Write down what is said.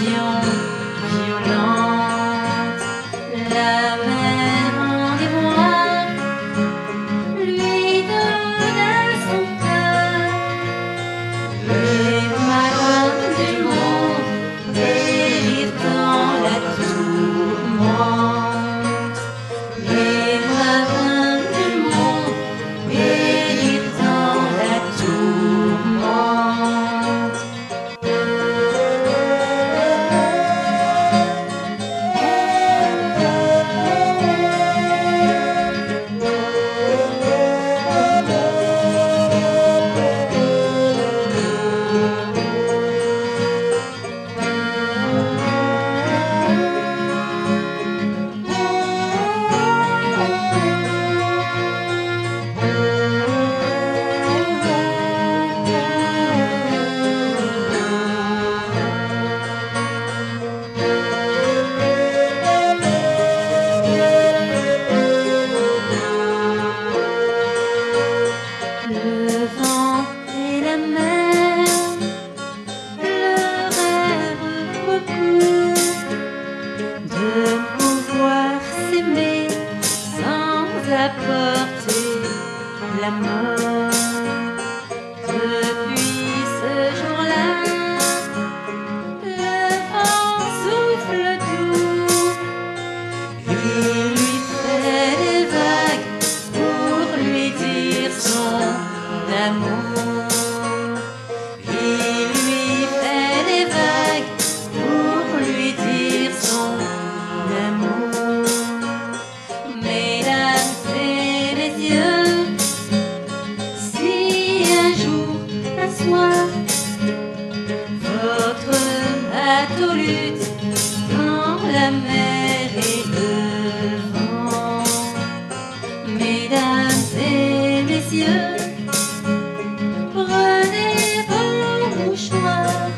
you. apporté la mort. Depuis ce jour-là, le vent souffle doux. Il lui fait des vagues pour lui dire son amour. moi votre bateau lutte dans la mer et devant. Mesdames et messieurs, prenez vos mouchoirs.